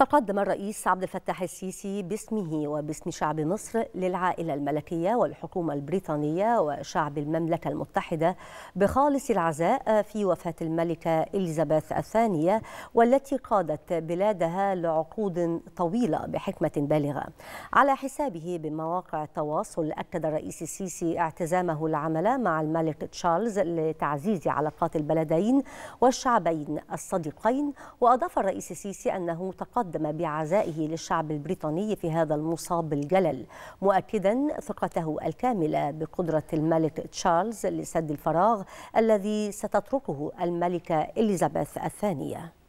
تقدم الرئيس عبد الفتاح السيسي باسمه وباسم شعب مصر للعائلة الملكية والحكومة البريطانية وشعب المملكة المتحدة بخالص العزاء في وفاة الملكة إليزابيث الثانية والتي قادت بلادها لعقود طويلة بحكمة بالغة. على حسابه بمواقع التواصل أكد الرئيس السيسي اعتزامه العمل مع الملك تشارلز لتعزيز علاقات البلدين والشعبين الصديقين وأضاف الرئيس السيسي أنه تقدم قدم بعزائه للشعب البريطاني في هذا المصاب بالجلل مؤكدا ثقته الكاملة بقدرة الملك تشارلز لسد الفراغ الذي ستتركه الملكة إليزابيث الثانية.